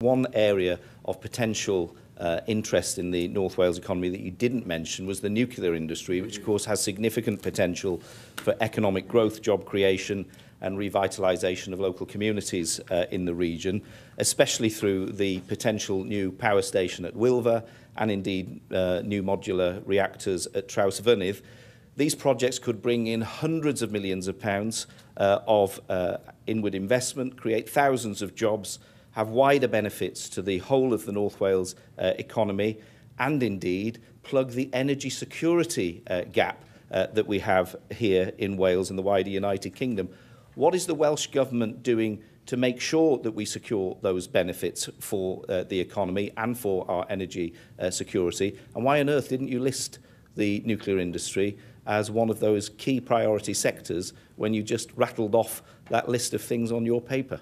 One area of potential uh, interest in the North Wales economy that you didn't mention was the nuclear industry, which of course has significant potential for economic growth, job creation and revitalisation of local communities uh, in the region, especially through the potential new power station at Wylfa and indeed uh, new modular reactors at Trawsfynydd. These projects could bring in hundreds of millions of pounds uh, of uh, inward investment, create thousands of jobs, have wider benefits to the whole of the North Wales uh, economy and indeed plug the energy security uh, gap uh, that we have here in Wales and the wider United Kingdom. What is the Welsh Government doing to make sure that we secure those benefits for uh, the economy and for our energy uh, security? And why on earth didn't you list the nuclear industry as one of those key priority sectors when you just rattled off that list of things on your paper?